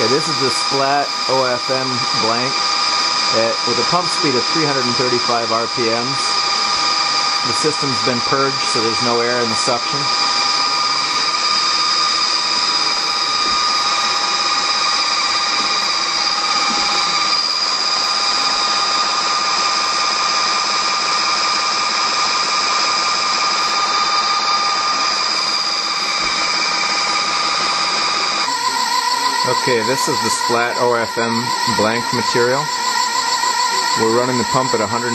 Okay, this is the Splat OFM blank at, with a pump speed of 335 RPMs. The system's been purged so there's no air in the suction. Okay, this is the Splat OFM blank material. We're running the pump at 132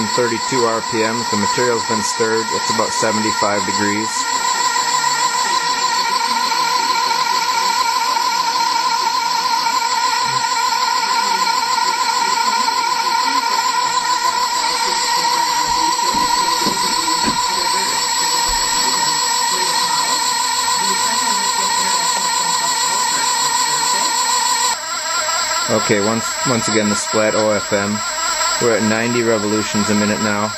RPMs. The material's been stirred. It's about 75 degrees. Okay, once once again the Splat OFM. We're at 90 revolutions a minute now.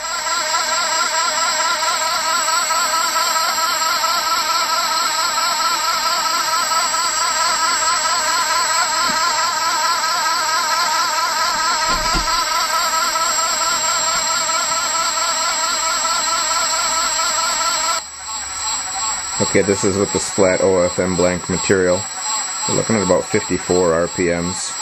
Okay, this is with the Splat OFM blank material. We're looking at about 54 RPMs.